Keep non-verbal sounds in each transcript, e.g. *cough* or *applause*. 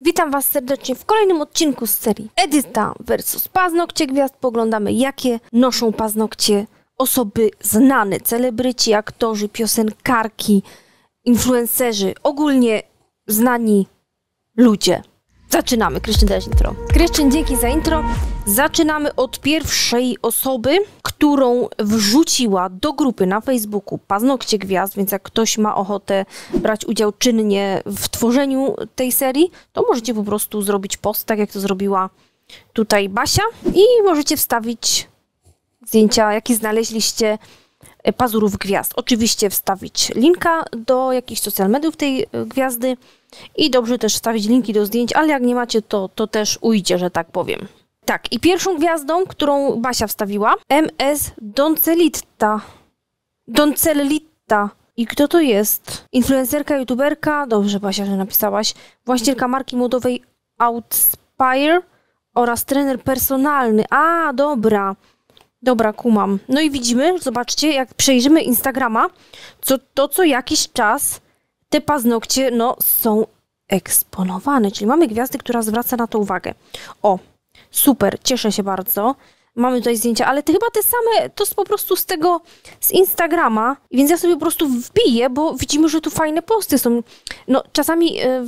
Witam Was serdecznie w kolejnym odcinku z serii Edyta vs Paznokcie Gwiazd. Poglądamy, jakie noszą paznokcie osoby znane, celebryci, aktorzy, piosenkarki, influencerzy, ogólnie znani ludzie. Zaczynamy. Kryszczyn, dałeś intro. Kryszczyn, dzięki za intro. Zaczynamy od pierwszej osoby, którą wrzuciła do grupy na Facebooku Paznokcie Gwiazd, więc jak ktoś ma ochotę brać udział czynnie w tworzeniu tej serii, to możecie po prostu zrobić post, tak jak to zrobiła tutaj Basia i możecie wstawić zdjęcia, jakie znaleźliście e, pazurów gwiazd. Oczywiście wstawić linka do jakichś social mediów tej e, gwiazdy i dobrze też wstawić linki do zdjęć, ale jak nie macie, to, to też ujdzie, że tak powiem. Tak, i pierwszą gwiazdą, którą Basia wstawiła, MS Doncelitta. Doncelitta. I kto to jest? Influencerka, youtuberka, dobrze Basia, że napisałaś, właścicielka marki modowej Outspire oraz trener personalny. A, dobra. Dobra, kumam. No i widzimy, zobaczcie, jak przejrzymy Instagrama, co, to co jakiś czas te paznokcie, no, są eksponowane. Czyli mamy gwiazdę, która zwraca na to uwagę. O, super, cieszę się bardzo. Mamy tutaj zdjęcia, ale te chyba te same, to jest po prostu z tego, z Instagrama, więc ja sobie po prostu wbiję, bo widzimy, że tu fajne posty są. No, czasami e,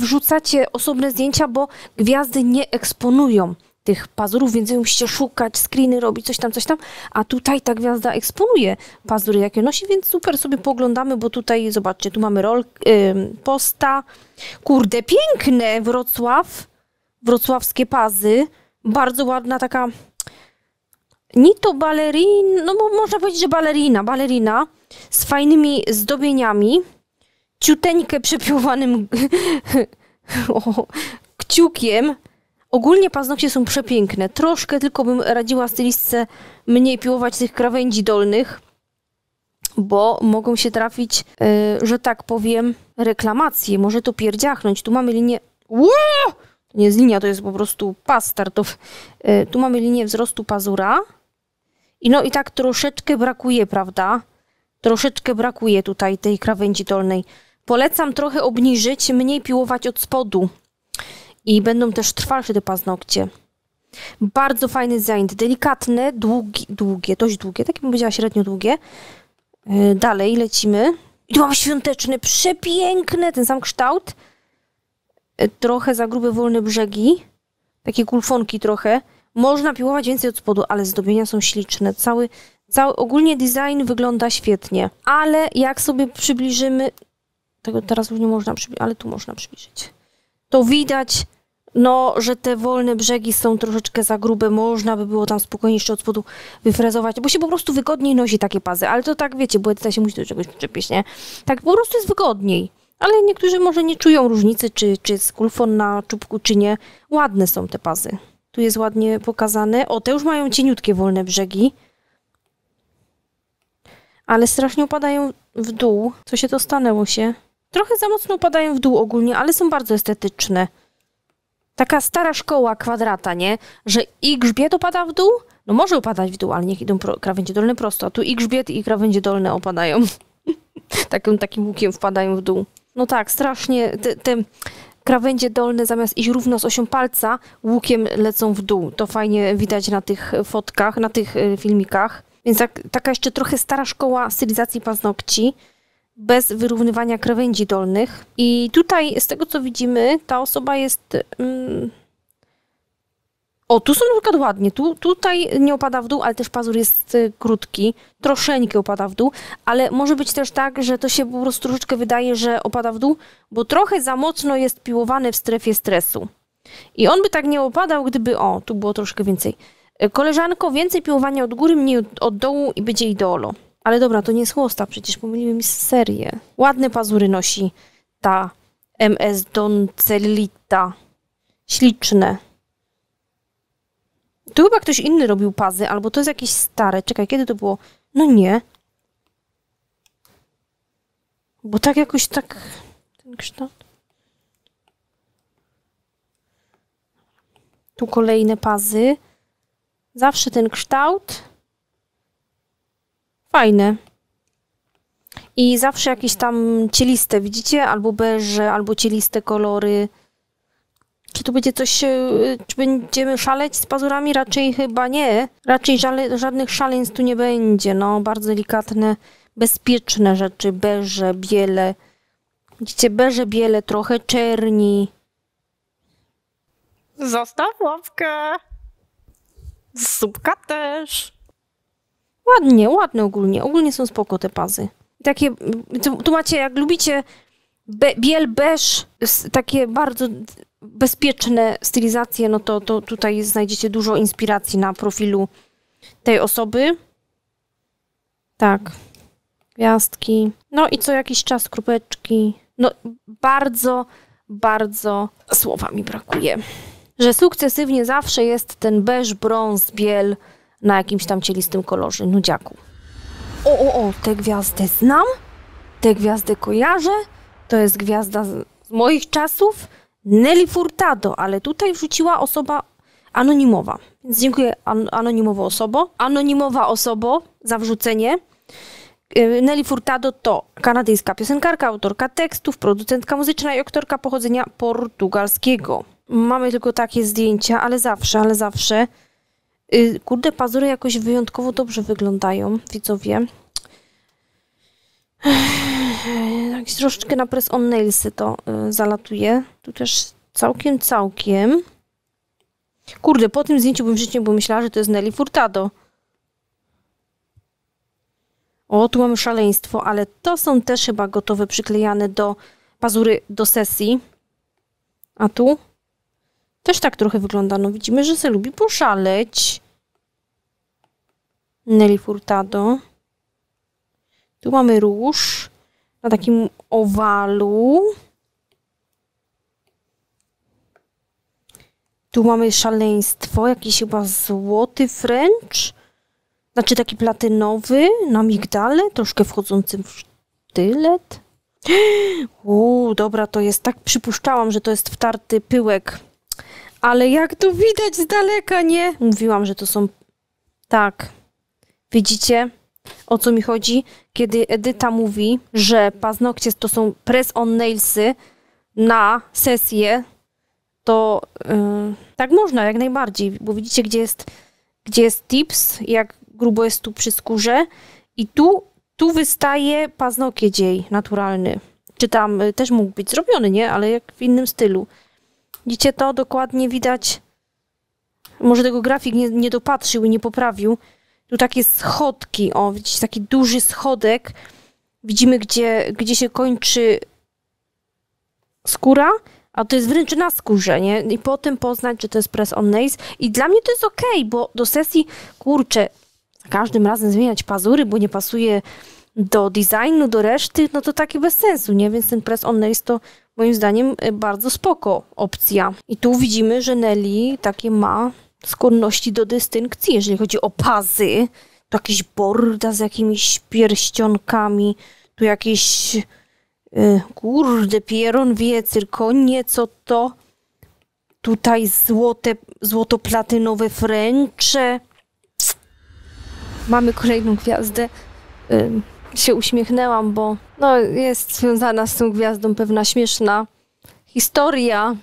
wrzucacie osobne zdjęcia, bo gwiazdy nie eksponują tych pazurów, więc musicie szukać, screeny robić, coś tam, coś tam, a tutaj ta gwiazda eksponuje pazury, jakie nosi, więc super sobie poglądamy, bo tutaj, zobaczcie, tu mamy rol, yy, posta, kurde, piękne, Wrocław, wrocławskie pazy, bardzo ładna taka, ni to no bo można powiedzieć, że balerina, balerina z fajnymi zdobieniami, ciuteńkę przepiłowanym *laughs* kciukiem, Ogólnie paznokcie są przepiękne. Troszkę tylko bym radziła stylistce mniej piłować tych krawędzi dolnych, bo mogą się trafić, yy, że tak powiem, reklamacje. Może to pierdziachnąć. Tu mamy linię... Nie jest linia, to jest po prostu pas. Yy, tu mamy linię wzrostu pazura. I no i tak troszeczkę brakuje, prawda? Troszeczkę brakuje tutaj tej krawędzi dolnej. Polecam trochę obniżyć, mniej piłować od spodu i będą też trwalsze te paznokcie. Bardzo fajny design, delikatne, długi, długie, dość długie, tak bym powiedziała średnio długie. Yy, dalej lecimy. I tu mam świąteczne, przepiękne, ten sam kształt. Yy, trochę za grube, wolne brzegi. Takie kulfonki trochę. Można piłować więcej od spodu, ale zdobienia są śliczne. Cały, cały ogólnie design wygląda świetnie. Ale jak sobie przybliżymy... Tego teraz już nie można przybliżyć, ale tu można przybliżyć to widać, no, że te wolne brzegi są troszeczkę za grube, można by było tam spokojnie jeszcze od spodu wyfrezować, bo się po prostu wygodniej nosi takie pazy, ale to tak wiecie, bo edyta się musi do czegoś przyczepić, nie? Tak po prostu jest wygodniej. Ale niektórzy może nie czują różnicy, czy, czy jest kulfon na czubku, czy nie. Ładne są te pazy. Tu jest ładnie pokazane. O, te już mają cieniutkie wolne brzegi. Ale strasznie opadają w dół. Co się to stanęło się? Trochę za mocno upadają w dół ogólnie, ale są bardzo estetyczne. Taka stara szkoła kwadrata, nie? Że i grzbiet opada w dół? No może opadać w dół, ale niech idą pro, krawędzie dolne prosto. A tu i grzbiet i krawędzie dolne opadają. *laughs* takim, takim łukiem wpadają w dół. No tak, strasznie te, te krawędzie dolne zamiast iść równo z osią palca, łukiem lecą w dół. To fajnie widać na tych fotkach, na tych e, filmikach. Więc tak, taka jeszcze trochę stara szkoła stylizacji paznokci bez wyrównywania krawędzi dolnych. I tutaj, z tego co widzimy, ta osoba jest. Mm, o, tu są na przykład ładnie. Tu, tutaj nie opada w dół, ale też pazur jest y, krótki. Troszeczkę opada w dół, ale może być też tak, że to się po prostu troszeczkę wydaje, że opada w dół, bo trochę za mocno jest piłowany w strefie stresu. I on by tak nie opadał, gdyby, o, tu było troszkę więcej. Y, koleżanko, więcej piłowania od góry, mniej od, od dołu i będzie idolo. Ale dobra, to nie jest chłosta, przecież pomyliłem mi serię. Ładne pazury nosi ta MS Doncelita. Śliczne. Tu chyba ktoś inny robił pazy, albo to jest jakieś stare. Czekaj, kiedy to było? No nie. Bo tak jakoś tak... Ten kształt... Tu kolejne pazy. Zawsze ten kształt. Fajne. I zawsze jakieś tam cieliste, widzicie? Albo beże, albo cieliste kolory. Czy tu będzie coś, e, czy będziemy szaleć z pazurami? Raczej chyba nie. Raczej żale, żadnych szaleństw tu nie będzie. No, bardzo delikatne, bezpieczne rzeczy. Beże, biele. Widzicie, beże, biele, trochę czerni. Zostaw łapkę. Subka też. Ładnie, ładne ogólnie. Ogólnie są spoko te pazy. Takie, tu, tu macie, jak lubicie be, biel, beż, takie bardzo bezpieczne stylizacje, no to, to tutaj znajdziecie dużo inspiracji na profilu tej osoby. Tak. Gwiazdki. No i co jakiś czas kropeczki. No bardzo, bardzo słowa mi brakuje. Że sukcesywnie zawsze jest ten beż, brąz, biel na jakimś tam cielistym kolorze. Nudziaku. O, o, o, tę gwiazdę znam, tę gwiazdę kojarzę, to jest gwiazda z moich czasów, Nelly Furtado, ale tutaj wrzuciła osoba anonimowa. Więc dziękuję an, anonimowo osobo. Anonimowa osobo za wrzucenie. Yy, Nelly Furtado to kanadyjska piosenkarka, autorka tekstów, producentka muzyczna i aktorka pochodzenia portugalskiego. Mamy tylko takie zdjęcia, ale zawsze, ale zawsze Y, Kurde, pazury jakoś wyjątkowo dobrze wyglądają, widzowie. Tak troszeczkę na press on nailsy to y, zalatuje. Tu też całkiem, całkiem. Kurde, po tym zdjęciu bym w życiu nie pomyślała, że to jest Nelly Furtado. O, tu mamy szaleństwo, ale to są też chyba gotowe, przyklejane do pazury do sesji. A tu? Też tak trochę wygląda. No widzimy, że se lubi poszaleć. Nelly Furtado. Tu mamy róż na takim owalu. Tu mamy szaleństwo, jakiś chyba złoty French. Znaczy taki platynowy na migdale, troszkę wchodzący w sztylet. *gasps* Uuu, dobra, to jest tak, przypuszczałam, że to jest wtarty pyłek. Ale jak to widać z daleka, nie? Mówiłam, że to są... Tak. Widzicie, o co mi chodzi? Kiedy Edyta mówi, że paznokcie to są press-on nailsy na sesję, to yy, tak można, jak najbardziej, bo widzicie, gdzie jest, gdzie jest tips, jak grubo jest tu przy skórze i tu, tu wystaje paznokieć jej naturalny. Czy tam y, też mógł być zrobiony, nie? Ale jak w innym stylu. Widzicie to? Dokładnie widać. Może tego grafik nie, nie dopatrzył i nie poprawił. Tu takie schodki, o, widzicie, taki duży schodek. Widzimy, gdzie, gdzie się kończy skóra, a to jest wręcz na skórze, nie? I potem poznać, że to jest press on nails. I dla mnie to jest okej, bo do sesji, kurczę, za każdym razem zmieniać pazury, bo nie pasuje do designu, do reszty, no to takie bez sensu, nie? Więc ten press on nails to moim zdaniem y, bardzo spoko opcja. I tu widzimy, że Nelly takie ma skłonności do dystynkcji, jeżeli chodzi o pazy. To jakiś borda z jakimiś pierścionkami, tu jakieś y, kurde, pieron wie, cyrkonie, co to? Tutaj złote, złoto-platynowe fręcze. Mamy kolejną gwiazdę. Y, się uśmiechnęłam, bo no, jest związana z tą gwiazdą pewna śmieszna historia.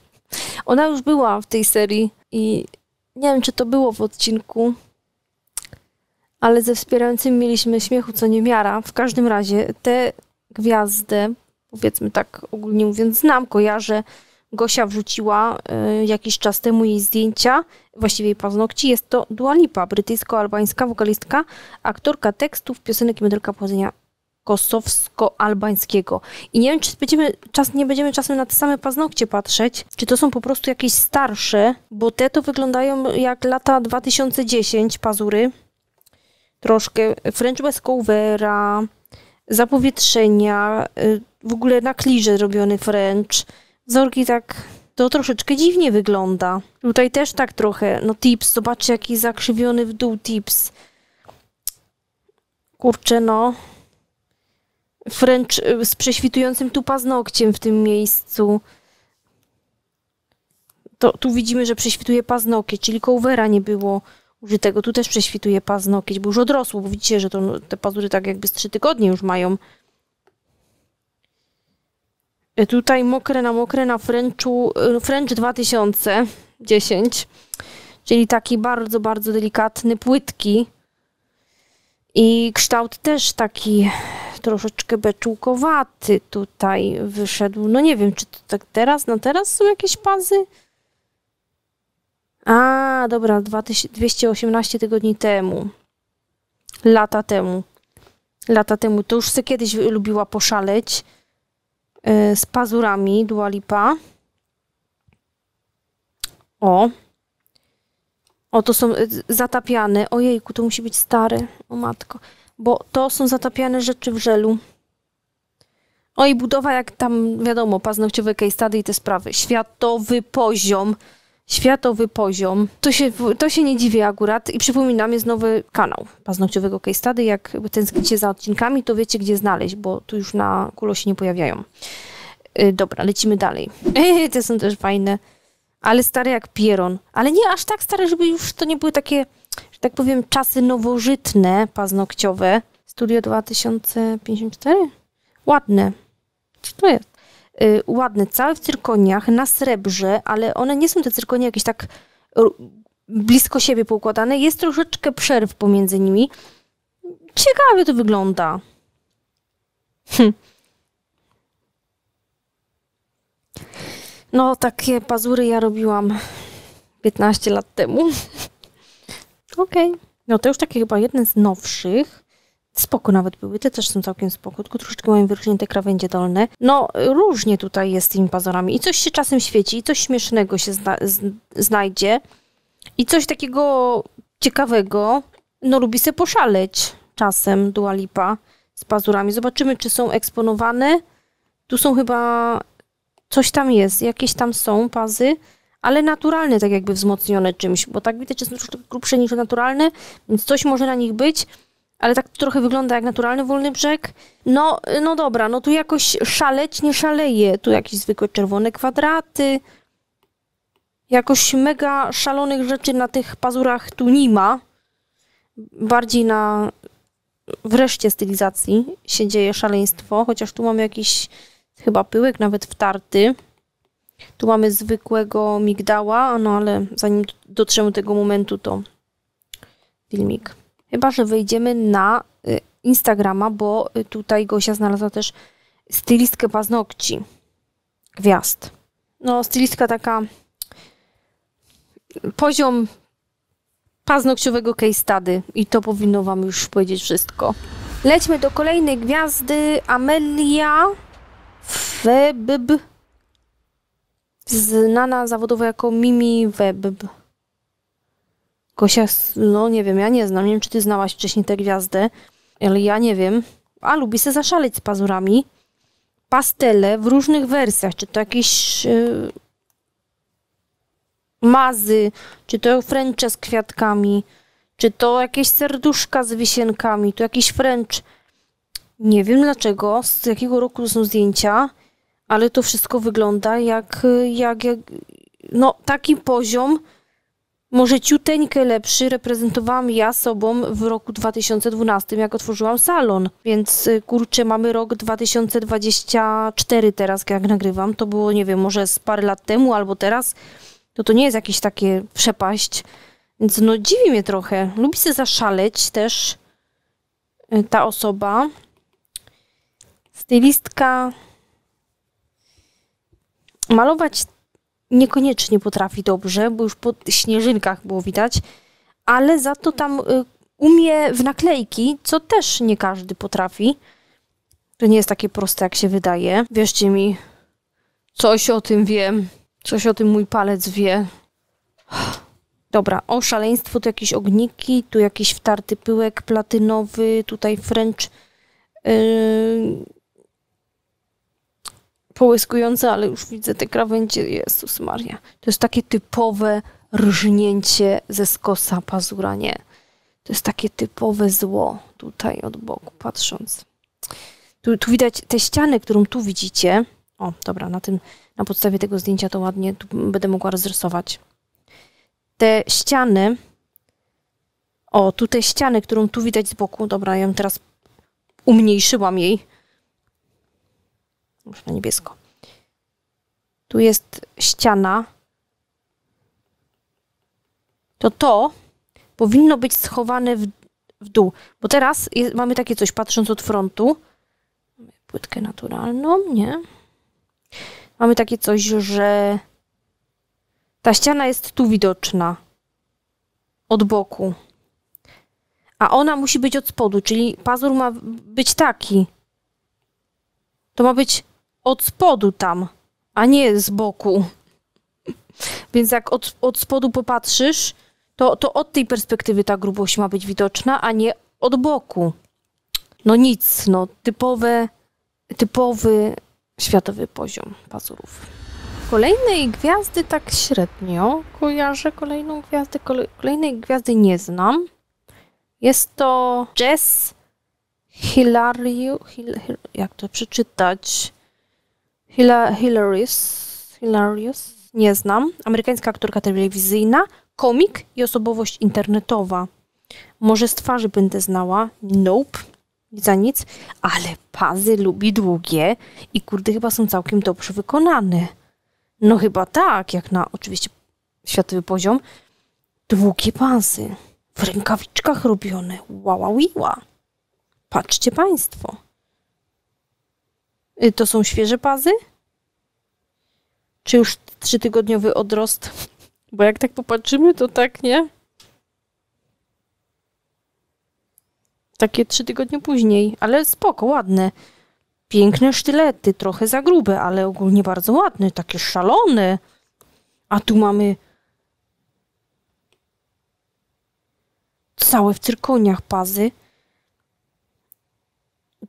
*laughs* Ona już była w tej serii i nie wiem, czy to było w odcinku, ale ze wspierającymi mieliśmy śmiechu co niemiara. W każdym razie tę gwiazdę, powiedzmy tak ogólnie mówiąc, znam, kojarzę. Gosia wrzuciła y, jakiś czas temu jej zdjęcia, właściwie jej paznokci. Jest to Dua Lipa, brytyjsko-albańska wokalistka, aktorka tekstów, piosenek i modelka pochodzenia kosowsko-albańskiego. I nie wiem, czy będziemy, czas, nie będziemy czasem na te same paznokcie patrzeć, czy to są po prostu jakieś starsze, bo te to wyglądają jak lata 2010 pazury. Troszkę French bez covera, zapowietrzenia, y, w ogóle na klirze robiony French. Wzorki tak, to troszeczkę dziwnie wygląda. Tutaj też tak trochę, no tips, zobaczcie jaki zakrzywiony w dół tips. Kurczę, no. French y, z prześwitującym tu paznokciem w tym miejscu. To, tu widzimy, że prześwituje paznokieć, czyli covera nie było użytego. Tu też prześwituje paznokieć, bo już odrosło, bo widzicie, że to, no, te pazury tak jakby z trzy tygodnie już mają. Tutaj mokre na mokre na Frenchu, French 2010, czyli taki bardzo, bardzo delikatny, płytki. I kształt też taki troszeczkę beczułkowaty tutaj wyszedł. No nie wiem, czy to tak teraz, na teraz są jakieś pazy? A, dobra, 218 tygodni temu. Lata temu. Lata temu. To już sobie kiedyś lubiła poszaleć yy, z pazurami Dua Lipa. O. O, to są y, zatapiane. Ojejku, to musi być stare. O matko. Bo to są zatapiane rzeczy w żelu. O i budowa jak tam, wiadomo, paznokciowe case study i te sprawy. Światowy poziom. Światowy poziom. To się, to się nie dziwię akurat. I przypominam, jest nowy kanał paznokciowego case study. Jak tęsknicie za odcinkami, to wiecie, gdzie znaleźć, bo tu już na kulo się nie pojawiają. Yy, dobra, lecimy dalej. *laughs* Te są też fajne. Ale stare jak pieron. Ale nie aż tak stare, żeby już to nie były takie, że tak powiem, czasy nowożytne, paznokciowe. Studio 2054? Ładne. Co to jest? Yy, ładne, całe w cyrkoniach, na srebrze, ale one nie są te cyrkonie jakieś tak blisko siebie poukładane. Jest troszeczkę przerw pomiędzy nimi. Ciekawie to wygląda. Hm. No, takie pazury ja robiłam 15 lat temu. *laughs* Okej. Okay. No to już takie chyba jedne z nowszych. Spoko nawet były, te też są całkiem spoko, tylko troszeczkę mają wyrośnięte krawędzie dolne. No, różnie tutaj jest z tymi pazurami. I coś się czasem świeci, i coś śmiesznego się zna znajdzie. I coś takiego ciekawego. No, lubi się poszaleć czasem Dualipa z pazurami. Zobaczymy, czy są eksponowane. Tu są chyba coś tam jest, jakieś tam są pazy, ale naturalne, tak jakby wzmocnione czymś, bo tak widać, że są troszkę grubsze niż naturalne, więc coś może na nich być, ale tak trochę wygląda jak naturalny wolny brzeg. No, no dobra, no tu jakoś szaleć nie szaleje. Tu jakieś zwykłe czerwone kwadraty. Jakoś mega szalonych rzeczy na tych pazurach tu nie ma. Bardziej na wreszcie stylizacji się dzieje szaleństwo, chociaż tu mamy jakiś chyba pyłek nawet wtarty. Tu mamy zwykłego migdała, no ale zanim dotrzemy do tego momentu, to filmik. Chyba, że wejdziemy na y, Instagrama, bo y, tutaj Gosia znalazła też stylistkę paznokci. Gwiazd. No, stylistka taka poziom paznokciowego case study i to powinno wam już powiedzieć wszystko. Lećmy do kolejnej gwiazdy, Amelia Webb, znana zawodowo jako Mimi Webb. Gosia, no nie wiem, ja nie znam, nie wiem, czy ty znałaś wcześniej tę gwiazdę, ale ja nie wiem. A lubi się zaszaleć z pazurami. Pastele w różnych wersjach, czy to jakieś yy, mazy, czy to fręcze z kwiatkami, czy to jakieś serduszka z wisienkami, to jakiś fręcz nie wiem dlaczego, z jakiego roku to są zdjęcia, ale to wszystko wygląda jak, jak, jak no taki poziom, może ciuteńkę lepszy reprezentowałam ja sobą w roku 2012, jak otworzyłam salon. Więc y, kurczę, mamy rok 2024 teraz, jak nagrywam. To było, nie wiem, może z parę lat temu albo teraz. To to nie jest jakieś takie przepaść. Więc no dziwi mnie trochę. Lubi się zaszaleć też y, ta osoba. Stylistka malować niekoniecznie potrafi dobrze, bo już po śnieżynkach było widać, ale za to tam y, umie w naklejki, co też nie każdy potrafi. To nie jest takie proste, jak się wydaje. Wierzcie mi, coś o tym wiem. Coś o tym mój palec wie. Dobra, o szaleństwo, tu jakieś ogniki, tu jakiś wtarty pyłek platynowy, tutaj French yy, połyskujące, ale już widzę te krawędzie. Jezus Maria. To jest takie typowe rżnięcie ze skosa pazura, nie. To jest takie typowe zło tutaj od boku, patrząc. Tu, tu widać te ściany, którą tu widzicie. O, dobra, na tym, na podstawie tego zdjęcia to ładnie tu będę mogła rozrysować. Te ściany, o, tu te ściany, którą tu widać z boku, dobra, ja ją teraz umniejszyłam jej, już na niebiesko. tu jest ściana, to to powinno być schowane w, w dół. Bo teraz jest, mamy takie coś, patrząc od frontu. Płytkę naturalną, nie? Mamy takie coś, że ta ściana jest tu widoczna. Od boku. A ona musi być od spodu, czyli pazur ma być taki. To ma być od spodu tam, a nie z boku. *laughs* Więc jak od, od spodu popatrzysz, to, to od tej perspektywy ta grubość ma być widoczna, a nie od boku. No nic, no typowe, typowy światowy poziom pazurów. Kolejnej gwiazdy tak średnio kojarzę, kolejną gwiazdę, kolejnej gwiazdy nie znam. Jest to Jess Hilariu, Hil, jak to przeczytać? Hila, Hilarious, Hilarious, nie znam. Amerykańska aktorka telewizyjna, komik i osobowość internetowa. Może z twarzy będę znała. Nope. Za nic. Ale pazy lubi długie i kurde chyba są całkiem dobrze wykonane. No chyba tak, jak na oczywiście światowy poziom. Długie pazy. W rękawiczkach robione. Wała wiła. Patrzcie Państwo. Y, to są świeże pazy? Czy już trzytygodniowy odrost? *laughs* Bo jak tak popatrzymy, to tak, nie? Takie trzy tygodnie później, ale spoko, ładne. Piękne sztylety, trochę za grube, ale ogólnie bardzo ładne, takie szalone. A tu mamy całe w cyrkoniach pazy.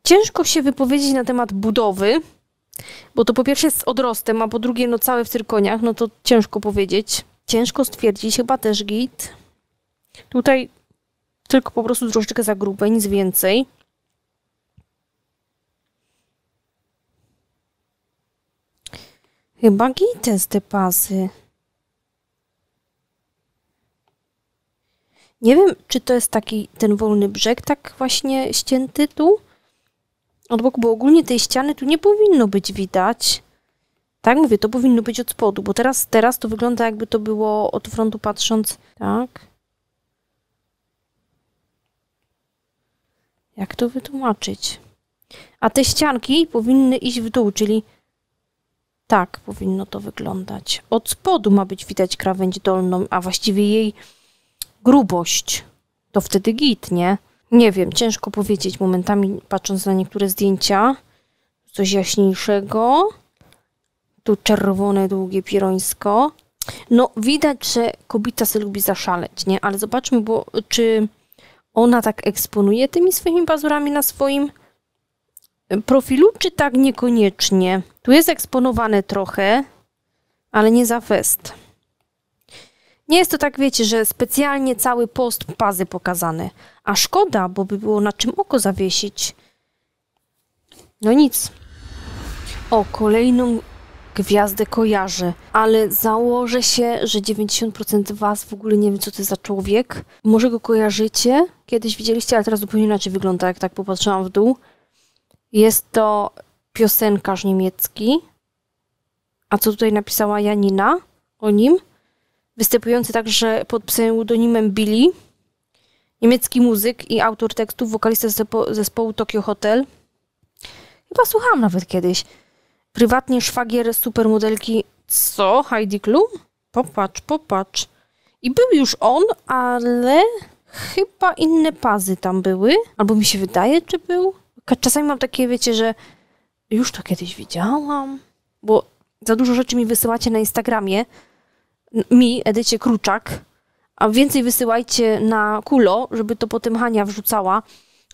Ciężko się wypowiedzieć na temat budowy, bo to po pierwsze jest z odrostem, a po drugie no całe w cyrkoniach, no to ciężko powiedzieć. Ciężko stwierdzić, chyba też git. Tutaj tylko po prostu troszeczkę za grube, nic więcej. Chyba gites te pasy. Nie wiem, czy to jest taki ten wolny brzeg, tak właśnie ścięty tu od boku, bo ogólnie tej ściany tu nie powinno być widać. Tak mówię, to powinno być od spodu, bo teraz, teraz to wygląda jakby to było od frontu patrząc, tak. Jak to wytłumaczyć? A te ścianki powinny iść w dół, czyli tak powinno to wyglądać. Od spodu ma być widać krawędź dolną, a właściwie jej grubość. To wtedy git, nie? Nie wiem, ciężko powiedzieć momentami, patrząc na niektóre zdjęcia. Coś jaśniejszego. Tu czerwone, długie pirońsko. No, widać, że kobieta sobie lubi zaszaleć, nie? Ale zobaczmy, bo czy ona tak eksponuje tymi swoimi pazurami na swoim profilu, czy tak niekoniecznie? Tu jest eksponowane trochę, ale nie za fest. Nie jest to tak, wiecie, że specjalnie cały post pazy pokazany. A szkoda, bo by było na czym oko zawiesić. No nic. O, kolejną gwiazdę kojarzę, ale założę się, że 90% was w ogóle nie wiem, co to jest za człowiek. Może go kojarzycie? Kiedyś widzieliście, ale teraz zupełnie inaczej wygląda, jak tak popatrzyłam w dół. Jest to piosenkarz niemiecki. A co tutaj napisała Janina o nim? Występujący także pod pseudonimem Billy. Niemiecki muzyk i autor tekstów, wokalista zespo zespołu Tokyo Hotel. Chyba słuchałam nawet kiedyś. Prywatnie szwagier supermodelki co? Heidi Klum? Popatrz, popatrz. I był już on, ale chyba inne pazy tam były. Albo mi się wydaje, czy był. Czasami mam takie, wiecie, że już to kiedyś widziałam. Bo za dużo rzeczy mi wysyłacie na Instagramie. Mi, Edycie Kruczak. A więcej wysyłajcie na Kulo, żeby to potem Hania wrzucała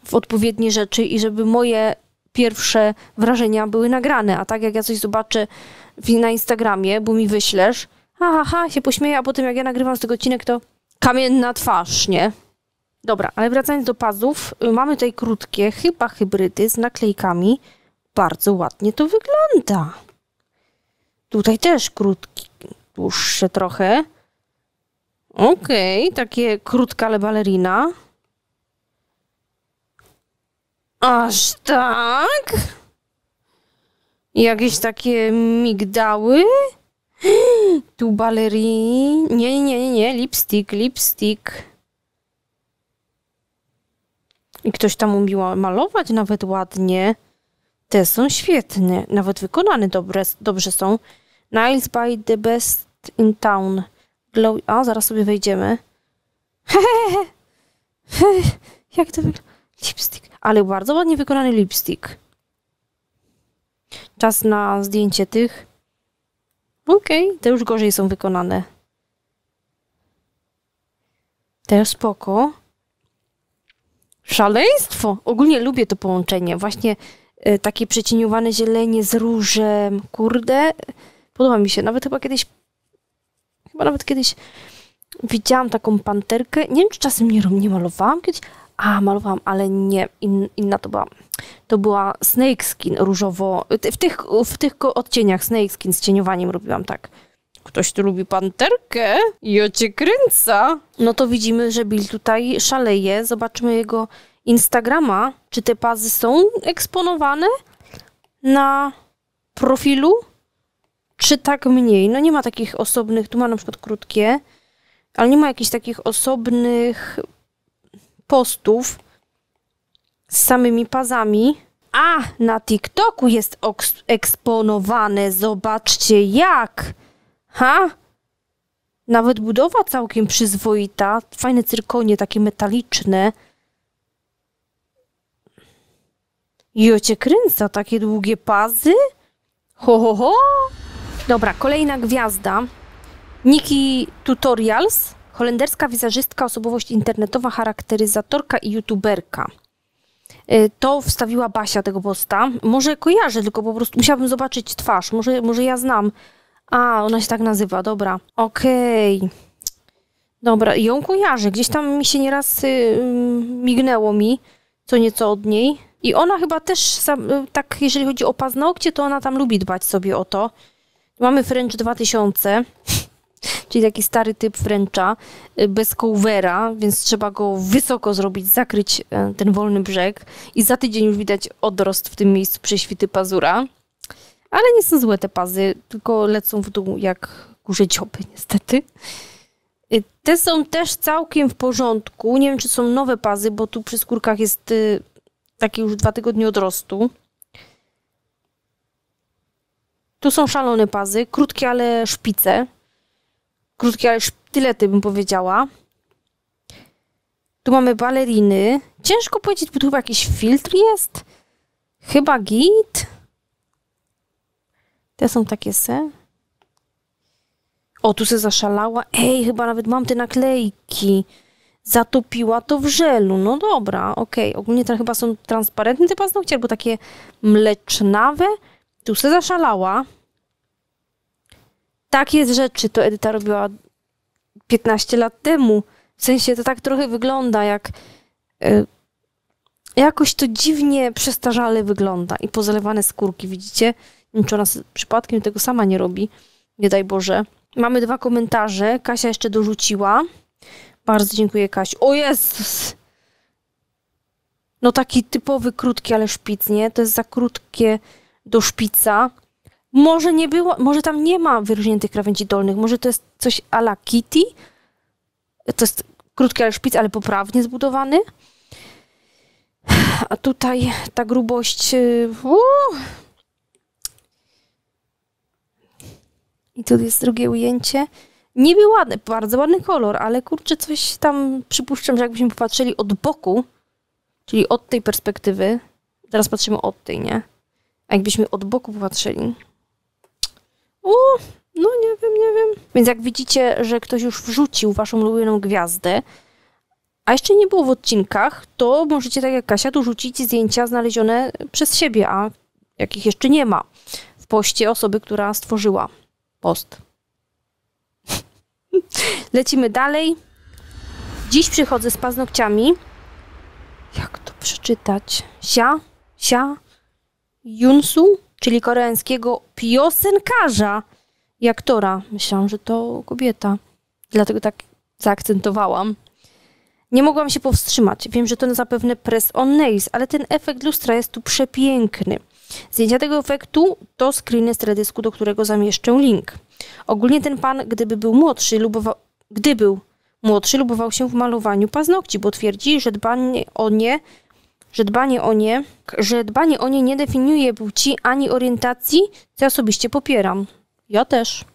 w odpowiednie rzeczy i żeby moje pierwsze wrażenia były nagrane, a tak jak ja coś zobaczę na Instagramie, bo mi wyślesz, ha, ha, ha, się pośmieję, a potem jak ja nagrywam z tego odcinek, to kamienna twarz, nie? Dobra, ale wracając do pazów, y, mamy tutaj krótkie, chyba hybrydy z naklejkami. Bardzo ładnie to wygląda. Tutaj też krótki, dłuższe trochę. Okej, okay, takie krótka, ale balerina. Aż tak? Jakieś takie migdały? *gasps* Tu balerin. Nie, nie, nie, nie. Lipstick, lipstick. I ktoś tam umiał malować nawet ładnie. Te są świetne. Nawet wykonane dobre, dobrze są. Niles by the best in town. Glow... A, zaraz sobie wejdziemy. *laughs* Jak to wygląda? Lipstick. Ale bardzo ładnie wykonany lipstick. Czas na zdjęcie tych. Okej, okay, te już gorzej są wykonane. Te spoko. Szaleństwo! Ogólnie lubię to połączenie. Właśnie y, takie przecieniowane zielenie z różem. Kurde, podoba mi się. Nawet chyba kiedyś, chyba nawet kiedyś widziałam taką panterkę. Nie wiem, czy czasem nie, nie malowałam kiedyś. A, malowałam, ale nie. In, inna to była. To była snakeskin różowo. W tych, w tych odcieniach snakeskin z cieniowaniem robiłam tak. Ktoś tu lubi panterkę? Ja cię kręca. No to widzimy, że Bill tutaj szaleje. Zobaczmy jego Instagrama. Czy te pazy są eksponowane na profilu? Czy tak mniej? No nie ma takich osobnych, tu ma na przykład krótkie, ale nie ma jakichś takich osobnych postów z samymi pazami. A na TikToku jest eksponowane. Zobaczcie jak. Ha? Nawet budowa całkiem przyzwoita. Fajne cyrkonie, takie metaliczne. Jocie kręca, takie długie pazy? Ho, ho, ho. Dobra, kolejna gwiazda. Niki Tutorials. Holenderska wizerzystka, osobowość internetowa, charakteryzatorka i youtuberka. Y, to wstawiła Basia tego posta. Może kojarzę, tylko po prostu musiałabym zobaczyć twarz. Może, może ja znam. A, ona się tak nazywa, dobra. Okej. Okay. Dobra, ją kojarzę. Gdzieś tam mi się nieraz y, mignęło mi co nieco od niej. I ona chyba też, y, tak jeżeli chodzi o paznokcie, to ona tam lubi dbać sobie o to. Mamy French 2000 *laughs* czyli taki stary typ Frencha, y, bez covera, więc trzeba go wysoko zrobić, zakryć y, ten wolny brzeg i za tydzień już widać odrost w tym miejscu prześwity pazura. Ale nie są złe te pazy, tylko lecą w dół jak kurze dzioby niestety. Y, te są też całkiem w porządku. Nie wiem, czy są nowe pazy, bo tu przy skórkach jest takie już dwa tygodnie odrostu. Tu są szalone pazy, krótkie, ale szpice krótkie, ale sztylety bym powiedziała. Tu mamy baleriny. Ciężko powiedzieć, bo tu chyba jakiś filtr jest. Chyba git. Te są takie se. O, tu se zaszalała. Ej, chyba nawet mam te naklejki. Zatopiła to w żelu. No dobra, okej. Okay. Ogólnie to chyba są transparentne te paznokcie, albo takie mlecznawe. Tu se zaszalała takie rzeczy to Edyta robiła 15 lat temu. W sensie to tak trochę wygląda, jak y, jakoś to dziwnie przestarzale wygląda i pozalewane skórki, widzicie? Nie wiem, czy ona przypadkiem tego sama nie robi. Nie daj Boże. Mamy dwa komentarze. Kasia jeszcze dorzuciła. Bardzo dziękuję, Kasiu. O Jezus! No taki typowy, krótki, ale szpic, nie? To jest za krótkie do szpica. Może nie było, może tam nie ma wyrżniętych krawędzi dolnych, może to jest coś ala Kitty. To jest krótki ale szpic, ale poprawnie zbudowany. A tutaj ta grubość. Uh. I tu jest drugie ujęcie. Niby ładny, bardzo ładny kolor, ale kurczę, coś tam przypuszczam, że jakbyśmy popatrzyli od boku, czyli od tej perspektywy, teraz patrzymy od tej, nie? A jakbyśmy od boku popatrzyli, o, no nie wiem, nie wiem. Więc jak widzicie, że ktoś już wrzucił waszą ulubioną gwiazdę, a jeszcze nie było w odcinkach, to możecie tak jak Kasia tu rzucić zdjęcia znalezione przez siebie, a jakich jeszcze nie ma w poście osoby, która stworzyła post. *laughs* Lecimy dalej. Dziś przychodzę z paznokciami. Jak to przeczytać? Sia? Sia? Yunsu? czyli koreańskiego piosenkarza i aktora. Myślałam, że to kobieta. Dlatego tak zaakcentowałam. Nie mogłam się powstrzymać. Wiem, że to zapewne press on nails, ale ten efekt lustra jest tu przepiękny. Zdjęcia tego efektu to screeny z teledysku, do którego zamieszczę link. Ogólnie ten pan, gdyby był młodszy, lubował, gdy był młodszy, lubował się w malowaniu paznokci, bo twierdzi, że dbanie o nie, że dbanie o nie, że dbanie o nie nie definiuje płci ani orientacji, co ja osobiście popieram. Ja też.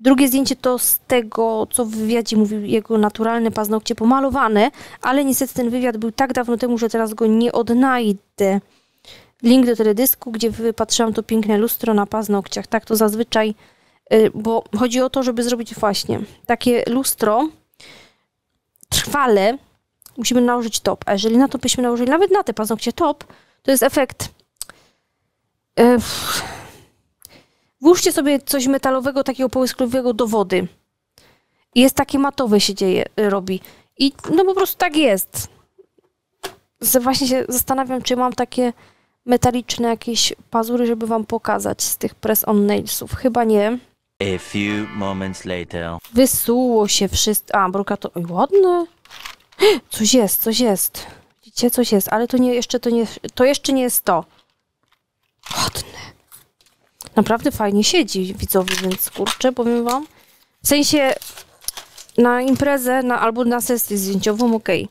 Drugie zdjęcie to z tego, co w wywiadzie mówił jego naturalne paznokcie pomalowane, ale niestety ten wywiad był tak dawno temu, że teraz go nie odnajdę. Link do teledysku, gdzie wypatrzyłam to piękne lustro na paznokciach. Tak to zazwyczaj, y, bo chodzi o to, żeby zrobić właśnie takie lustro trwale musimy nałożyć top. A jeżeli na to byśmy nałożyli nawet na te paznokcie top, to jest efekt. y, Włóżcie sobie coś metalowego, takiego połyskliwego do wody. Jest takie matowe się dzieje, y, robi. I no po prostu tak jest. Właśnie się zastanawiam, czy mam takie metaliczne jakieś pazury, żeby wam pokazać z tych press on nailsów. Chyba nie. A few moments later. Wysuło się wszystko. A, bruka to... Oj, ładne. Coś jest, coś jest. Widzicie, coś jest, ale to nie, jeszcze to nie, to jeszcze nie jest to. Ładne. Naprawdę fajnie siedzi widzowie, więc kurczę, powiem wam. W sensie na imprezę na, albo na sesję zdjęciową, okej.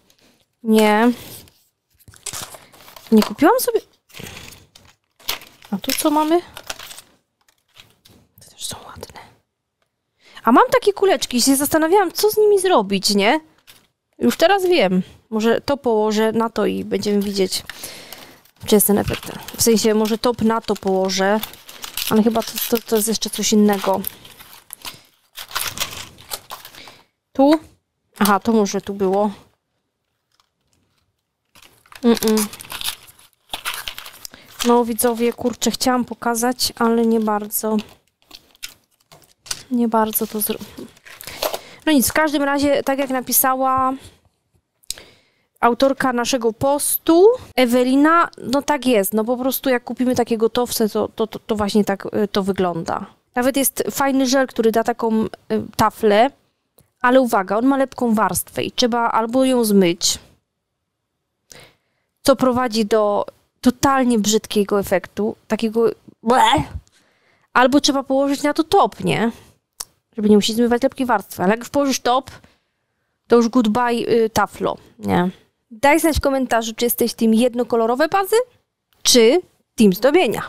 Nie. Nie kupiłam sobie... A tu co mamy? Te też są ładne. A mam takie kuleczki się zastanawiałam, co z nimi zrobić, nie? Już teraz wiem. Może to położę na to i będziemy widzieć, czy jest ten efekt. W sensie, może top na to położę, ale chyba to, to, to jest jeszcze coś innego. Tu? Aha, to może tu było. Mm-mm. No, widzowie, kurczę, chciałam pokazać, ale nie bardzo. Nie bardzo to zrobię. No nic, w każdym razie, tak jak napisała autorka naszego postu, Ewelina, no tak jest, no po prostu jak kupimy takie gotowce, to, to, to, to właśnie tak y, to wygląda. Nawet jest fajny żel, który da taką y, taflę, ale uwaga, on ma lepką warstwę i trzeba albo ją zmyć, co prowadzi do totalnie brzydkiego efektu, takiego bleh, albo trzeba położyć na to top, nie? Żeby nie musieć zmywać lepkiej warstwy. Ale jak położysz top, to już goodbye y, taflo, nie? Daj znać w komentarzu, czy jesteś team jednokolorowe bazy, czy team zdobienia.